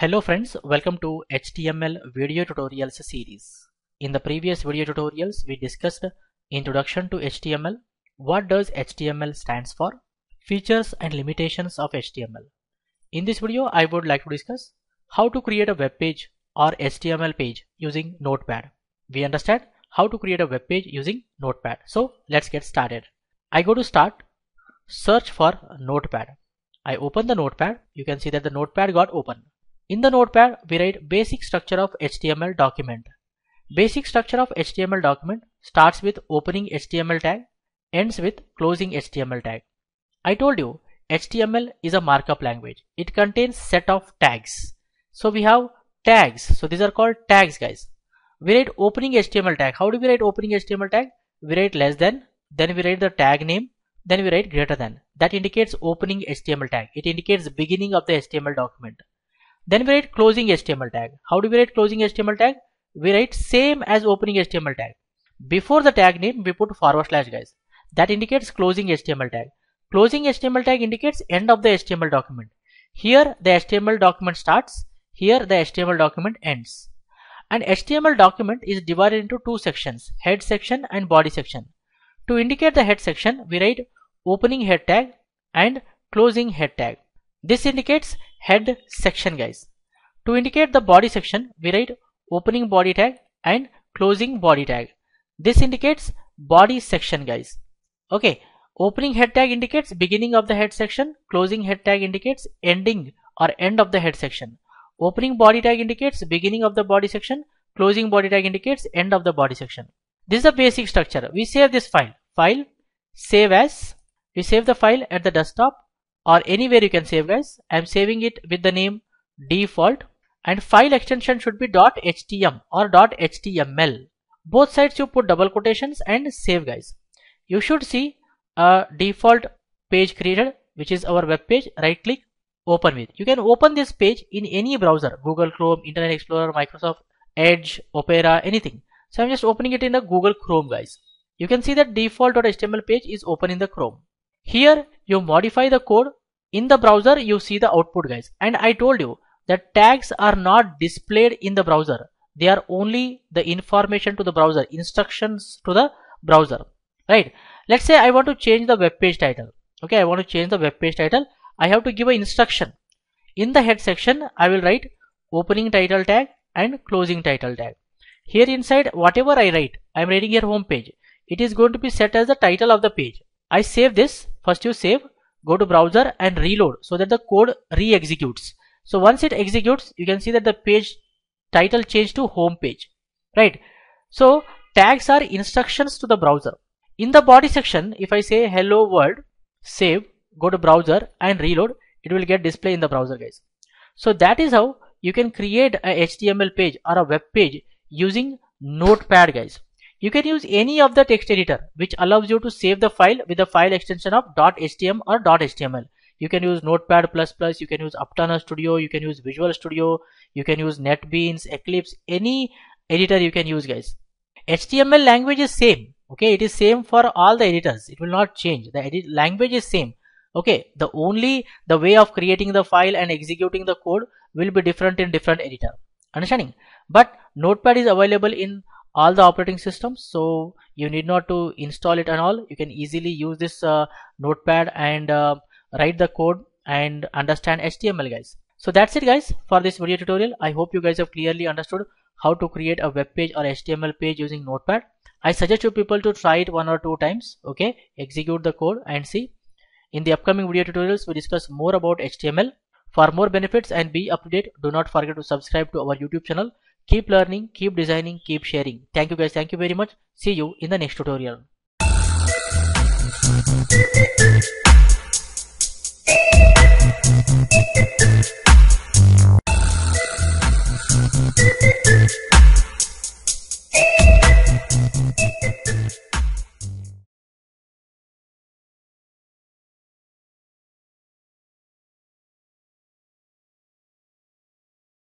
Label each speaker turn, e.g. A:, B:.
A: Hello friends, welcome to HTML video tutorials series. In the previous video tutorials, we discussed Introduction to HTML, what does HTML stands for, features and limitations of HTML. In this video, I would like to discuss how to create a web page or HTML page using Notepad. We understand how to create a web page using Notepad. So let's get started. I go to start, search for Notepad. I open the Notepad. You can see that the Notepad got open. In the Notepad, we write basic structure of HTML document. Basic structure of HTML document starts with opening HTML tag, ends with closing HTML tag. I told you HTML is a markup language. It contains set of tags. So we have tags. So these are called tags guys. We write opening HTML tag. How do we write opening HTML tag? We write less than, then we write the tag name, then we write greater than. That indicates opening HTML tag. It indicates the beginning of the HTML document. Then we write closing HTML tag. How do we write closing HTML tag? We write same as opening HTML tag. Before the tag name, we put forward slash guys. That indicates closing HTML tag. Closing HTML tag indicates end of the HTML document. Here the HTML document starts. Here the HTML document ends. An HTML document is divided into two sections, head section and body section. To indicate the head section, we write opening head tag and closing head tag. This indicates head section guys. To indicate the body section, we write opening body tag and closing body tag. This indicates body section guys. Okay, opening head tag indicates beginning of the head section, closing head tag indicates ending or end of the head section. Opening body tag indicates beginning of the body section, closing body tag indicates end of the body section. This is the basic structure. We save this file. File, save as, we save the file at the desktop or anywhere you can save guys. I am saving it with the name default and file extension should be .htm or .html. Both sides you put double quotations and save guys. You should see a default page created which is our web page. Right click, open with. You can open this page in any browser, Google Chrome, Internet Explorer, Microsoft Edge, Opera, anything. So I'm just opening it in the Google Chrome guys. You can see that default.html page is open in the Chrome. Here you modify the code. In the browser you see the output guys. And I told you that tags are not displayed in the browser. They are only the information to the browser instructions to the browser. Right? Let's say I want to change the web page title. Okay I want to change the web page title. I have to give an instruction. In the head section I will write opening title tag and closing title tag. Here inside whatever I write I am writing here home page. It is going to be set as the title of the page. I save this first you save go to browser and reload so that the code re-executes. So once it executes you can see that the page title changed to home page right? So tags are instructions to the browser. In the body section if I say hello world save go to browser and reload it will get display in the browser guys. So that is how you can create a HTML page or a web page using notepad guys you can use any of the text editor which allows you to save the file with the file extension of .htm or .html. You can use Notepad++, you can use Aptana Studio, you can use Visual Studio, you can use NetBeans, Eclipse, any editor you can use guys. HTML language is same. Okay, it is same for all the editors. It will not change. The edit language is same. Okay, the only the way of creating the file and executing the code will be different in different editor. Understanding? But Notepad is available in all the operating systems so you need not to install it and all. You can easily use this uh, notepad and uh, write the code and understand html guys. So that's it guys for this video tutorial. I hope you guys have clearly understood how to create a web page or html page using notepad. I suggest you people to try it one or two times okay? Execute the code and see. In the upcoming video tutorials we discuss more about html for more benefits and be up to date do not forget to subscribe to our youtube channel keep learning keep designing keep sharing. Thank you guys. Thank you very much. See you in the next tutorial